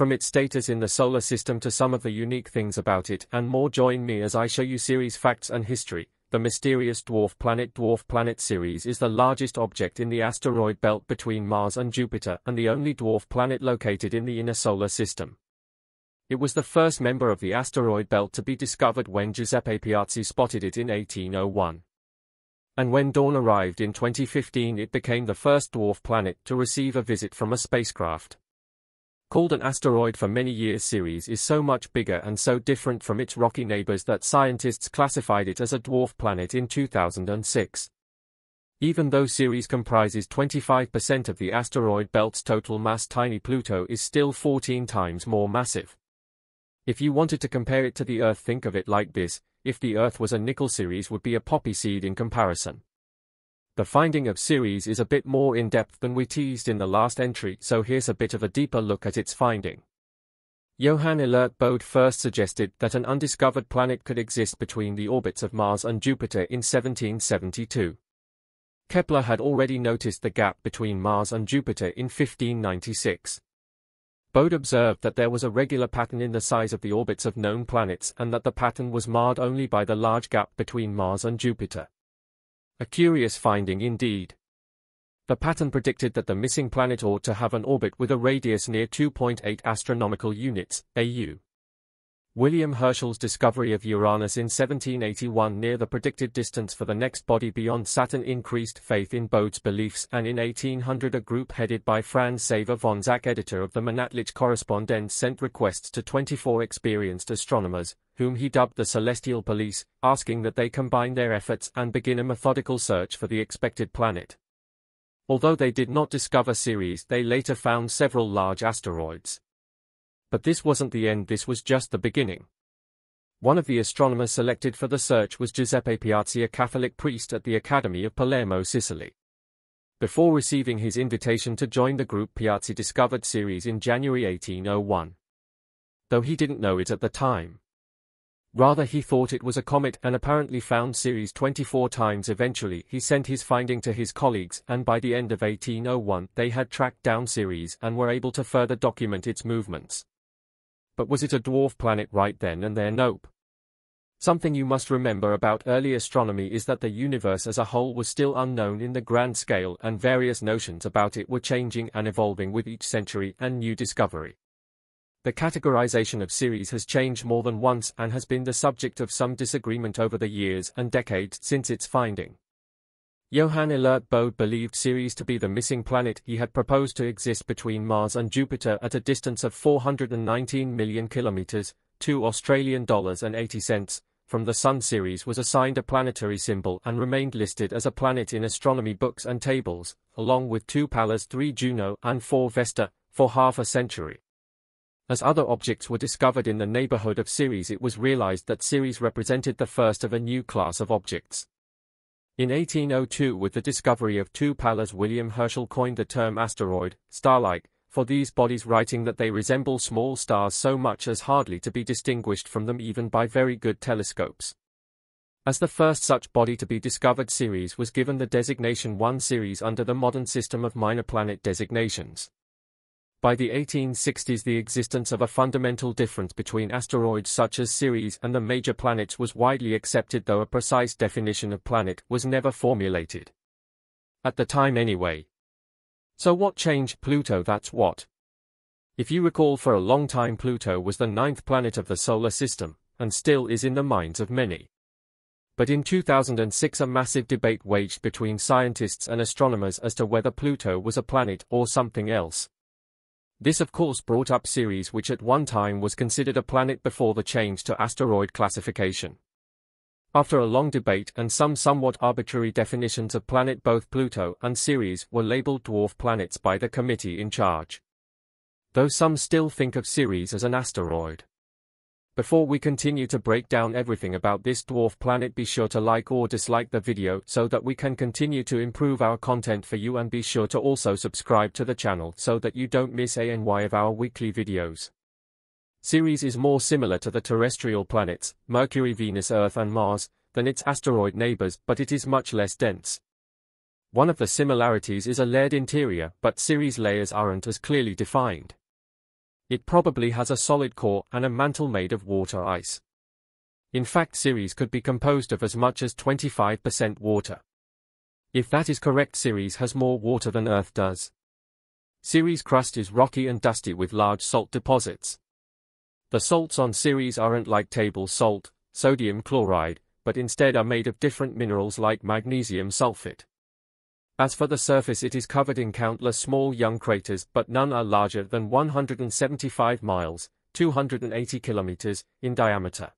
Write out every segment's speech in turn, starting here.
From its status in the solar system to some of the unique things about it and more join me as I show you Ceres facts and history. The mysterious dwarf planet Dwarf planet Ceres is the largest object in the asteroid belt between Mars and Jupiter and the only dwarf planet located in the inner solar system. It was the first member of the asteroid belt to be discovered when Giuseppe Piazzi spotted it in 1801. And when Dawn arrived in 2015 it became the first dwarf planet to receive a visit from a spacecraft called an asteroid for many years Ceres is so much bigger and so different from its rocky neighbors that scientists classified it as a dwarf planet in 2006. Even though Ceres comprises 25% of the asteroid belt's total mass tiny Pluto is still 14 times more massive. If you wanted to compare it to the Earth think of it like this, if the Earth was a nickel Ceres would be a poppy seed in comparison. The finding of Ceres is a bit more in-depth than we teased in the last entry, so here's a bit of a deeper look at its finding. Johann Elert Bode first suggested that an undiscovered planet could exist between the orbits of Mars and Jupiter in 1772. Kepler had already noticed the gap between Mars and Jupiter in 1596. Bode observed that there was a regular pattern in the size of the orbits of known planets and that the pattern was marred only by the large gap between Mars and Jupiter. A curious finding indeed. The pattern predicted that the missing planet ought to have an orbit with a radius near 2.8 astronomical units, AU. William Herschel's discovery of Uranus in 1781 near the predicted distance for the next body beyond Saturn increased faith in Bode's beliefs and in 1800 a group headed by Franz Xaver von Zach editor of the Monatliche Korrespondenz sent requests to 24 experienced astronomers, whom he dubbed the Celestial Police, asking that they combine their efforts and begin a methodical search for the expected planet. Although they did not discover Ceres they later found several large asteroids. But this wasn't the end this was just the beginning. One of the astronomers selected for the search was Giuseppe Piazzi a Catholic priest at the Academy of Palermo Sicily. Before receiving his invitation to join the group Piazzi discovered Ceres in January 1801. Though he didn't know it at the time. Rather he thought it was a comet and apparently found Ceres 24 times eventually he sent his finding to his colleagues and by the end of 1801 they had tracked down Ceres and were able to further document its movements. But was it a dwarf planet right then and there? Nope. Something you must remember about early astronomy is that the universe as a whole was still unknown in the grand scale and various notions about it were changing and evolving with each century and new discovery. The categorization of Ceres has changed more than once and has been the subject of some disagreement over the years and decades since its finding. Johann Elert Bode believed Ceres to be the missing planet he had proposed to exist between Mars and Jupiter at a distance of 419 million kilometers, 2 Australian dollars and 80 cents, from the Sun Ceres was assigned a planetary symbol and remained listed as a planet in astronomy books and tables, along with 2 Pallas 3 Juno and 4 Vesta, for half a century. As other objects were discovered in the neighborhood of Ceres it was realized that Ceres represented the first of a new class of objects. In 1802 with the discovery of two Pallas William Herschel coined the term asteroid, star-like, for these bodies writing that they resemble small stars so much as hardly to be distinguished from them even by very good telescopes. As the first such body to be discovered Ceres was given the designation 1 Ceres under the modern system of minor planet designations. By the 1860s the existence of a fundamental difference between asteroids such as Ceres and the major planets was widely accepted though a precise definition of planet was never formulated. At the time anyway. So what changed Pluto that's what. If you recall for a long time Pluto was the ninth planet of the solar system, and still is in the minds of many. But in 2006 a massive debate waged between scientists and astronomers as to whether Pluto was a planet or something else. This of course brought up Ceres which at one time was considered a planet before the change to asteroid classification. After a long debate and some somewhat arbitrary definitions of planet both Pluto and Ceres were labeled dwarf planets by the committee in charge. Though some still think of Ceres as an asteroid. Before we continue to break down everything about this dwarf planet be sure to like or dislike the video so that we can continue to improve our content for you and be sure to also subscribe to the channel so that you don't miss any of our weekly videos. Ceres is more similar to the terrestrial planets, Mercury, Venus, Earth and Mars, than its asteroid neighbors but it is much less dense. One of the similarities is a layered interior but Ceres layers aren't as clearly defined. It probably has a solid core and a mantle made of water ice. In fact Ceres could be composed of as much as 25% water. If that is correct Ceres has more water than Earth does. Ceres crust is rocky and dusty with large salt deposits. The salts on Ceres aren't like table salt, sodium chloride, but instead are made of different minerals like magnesium sulfate. As for the surface it is covered in countless small young craters but none are larger than 175 miles, 280 kilometers, in diameter.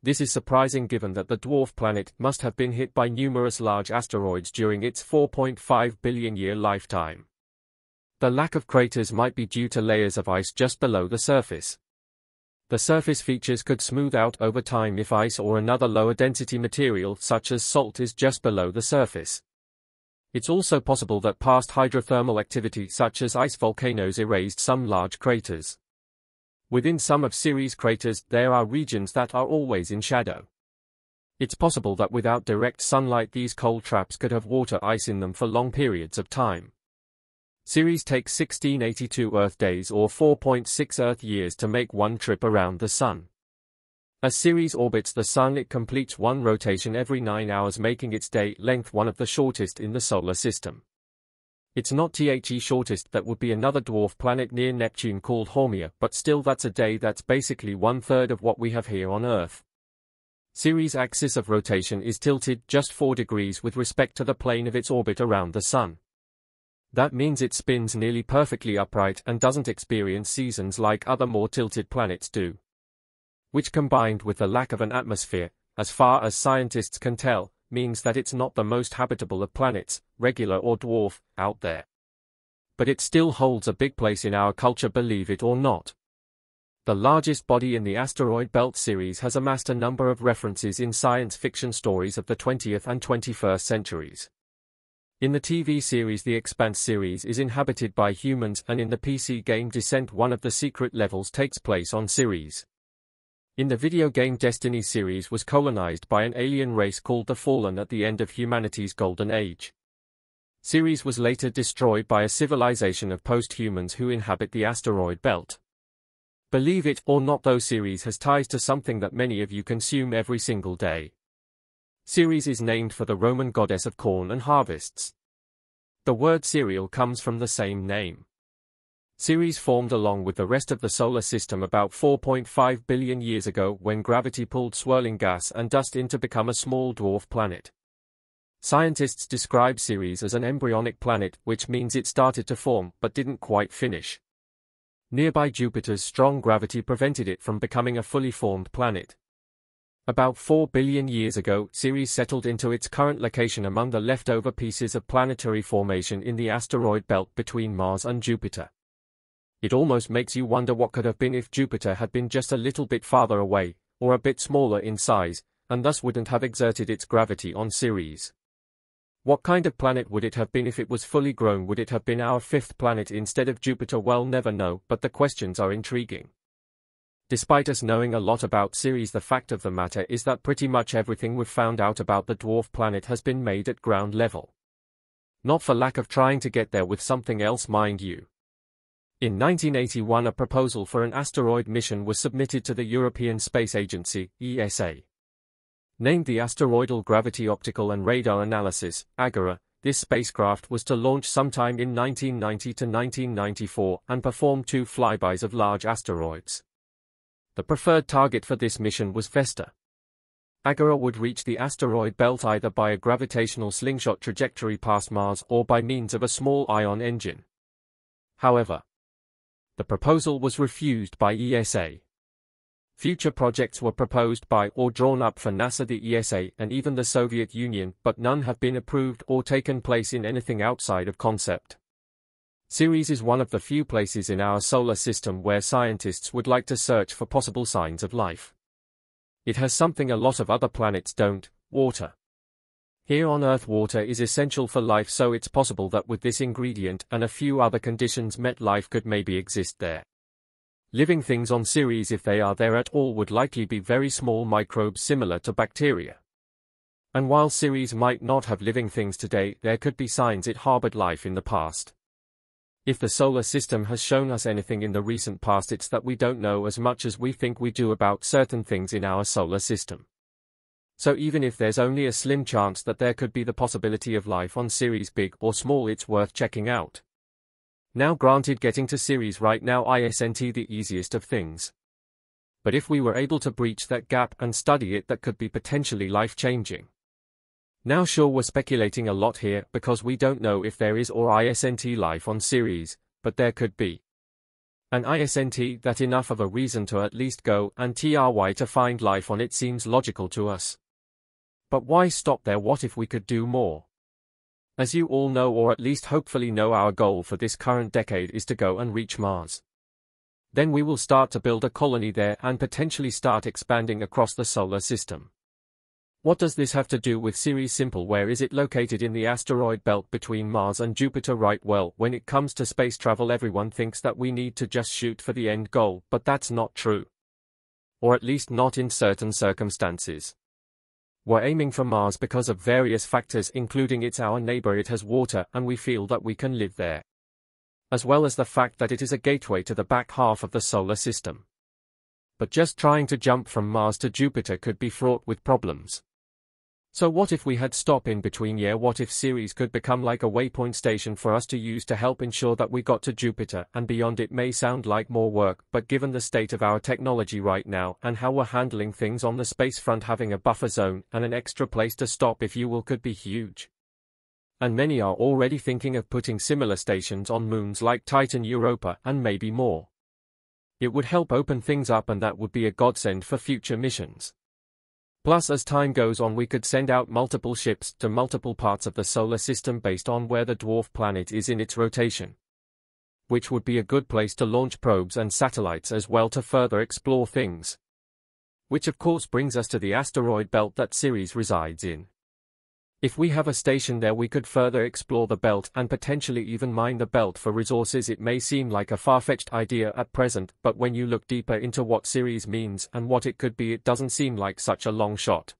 This is surprising given that the dwarf planet must have been hit by numerous large asteroids during its 4.5 billion year lifetime. The lack of craters might be due to layers of ice just below the surface. The surface features could smooth out over time if ice or another lower density material such as salt is just below the surface. It's also possible that past hydrothermal activity such as ice volcanoes erased some large craters. Within some of Ceres' craters there are regions that are always in shadow. It's possible that without direct sunlight these cold traps could have water ice in them for long periods of time. Ceres takes 1682 Earth days or 4.6 Earth years to make one trip around the Sun. As Ceres orbits the Sun it completes one rotation every 9 hours making its day length one of the shortest in the Solar System. It's not the shortest that would be another dwarf planet near Neptune called Haumea but still that's a day that's basically one-third of what we have here on Earth. Ceres' axis of rotation is tilted just 4 degrees with respect to the plane of its orbit around the Sun. That means it spins nearly perfectly upright and doesn't experience seasons like other more tilted planets do which combined with the lack of an atmosphere, as far as scientists can tell, means that it's not the most habitable of planets, regular or dwarf, out there. But it still holds a big place in our culture believe it or not. The largest body in the asteroid belt Ceres has amassed a number of references in science fiction stories of the 20th and 21st centuries. In the TV series The Expanse Ceres is inhabited by humans and in the PC game Descent one of the secret levels takes place on Ceres in the video game Destiny Ceres was colonized by an alien race called the Fallen at the end of humanity's golden age. Ceres was later destroyed by a civilization of post-humans who inhabit the asteroid belt. Believe it or not though Ceres has ties to something that many of you consume every single day. Ceres is named for the Roman goddess of corn and harvests. The word cereal comes from the same name. Ceres formed along with the rest of the Solar System about 4.5 billion years ago when gravity pulled swirling gas and dust in to become a small dwarf planet. Scientists describe Ceres as an embryonic planet, which means it started to form but didn't quite finish. Nearby Jupiter's strong gravity prevented it from becoming a fully formed planet. About 4 billion years ago, Ceres settled into its current location among the leftover pieces of planetary formation in the asteroid belt between Mars and Jupiter. It almost makes you wonder what could have been if Jupiter had been just a little bit farther away, or a bit smaller in size, and thus wouldn't have exerted its gravity on Ceres. What kind of planet would it have been if it was fully grown? Would it have been our fifth planet instead of Jupiter? Well, never know, but the questions are intriguing. Despite us knowing a lot about Ceres, the fact of the matter is that pretty much everything we've found out about the dwarf planet has been made at ground level. Not for lack of trying to get there with something else, mind you. In 1981 a proposal for an asteroid mission was submitted to the European Space Agency, ESA. Named the Asteroidal Gravity Optical and Radar Analysis, AGORA, this spacecraft was to launch sometime in 1990 to 1994 and perform two flybys of large asteroids. The preferred target for this mission was Vesta. Agora would reach the asteroid belt either by a gravitational slingshot trajectory past Mars or by means of a small ion engine. However, the proposal was refused by ESA. Future projects were proposed by or drawn up for NASA the ESA and even the Soviet Union but none have been approved or taken place in anything outside of concept. Ceres is one of the few places in our solar system where scientists would like to search for possible signs of life. It has something a lot of other planets don't, water. Here on Earth water is essential for life so it's possible that with this ingredient and a few other conditions met life could maybe exist there. Living things on Ceres if they are there at all would likely be very small microbes similar to bacteria. And while Ceres might not have living things today, there could be signs it harbored life in the past. If the solar system has shown us anything in the recent past it's that we don't know as much as we think we do about certain things in our solar system. So even if there's only a slim chance that there could be the possibility of life on Ceres big or small it's worth checking out. Now granted getting to Ceres right now isn't the easiest of things. But if we were able to breach that gap and study it that could be potentially life-changing. Now sure we're speculating a lot here because we don't know if there is or isn't life on Ceres, but there could be. An isn't that enough of a reason to at least go and try to find life on it seems logical to us. But why stop there what if we could do more? As you all know or at least hopefully know our goal for this current decade is to go and reach Mars. Then we will start to build a colony there and potentially start expanding across the solar system. What does this have to do with Ceres Simple where is it located in the asteroid belt between Mars and Jupiter right well when it comes to space travel everyone thinks that we need to just shoot for the end goal but that's not true. Or at least not in certain circumstances. We're aiming for Mars because of various factors including it's our neighbor it has water and we feel that we can live there. As well as the fact that it is a gateway to the back half of the solar system. But just trying to jump from Mars to Jupiter could be fraught with problems. So what if we had stop in between yeah what if Ceres could become like a waypoint station for us to use to help ensure that we got to Jupiter and beyond it may sound like more work but given the state of our technology right now and how we're handling things on the space front having a buffer zone and an extra place to stop if you will could be huge. And many are already thinking of putting similar stations on moons like Titan Europa and maybe more. It would help open things up and that would be a godsend for future missions. Plus as time goes on we could send out multiple ships to multiple parts of the solar system based on where the dwarf planet is in its rotation. Which would be a good place to launch probes and satellites as well to further explore things. Which of course brings us to the asteroid belt that Ceres resides in. If we have a station there we could further explore the belt and potentially even mine the belt for resources it may seem like a far-fetched idea at present but when you look deeper into what Ceres means and what it could be it doesn't seem like such a long shot.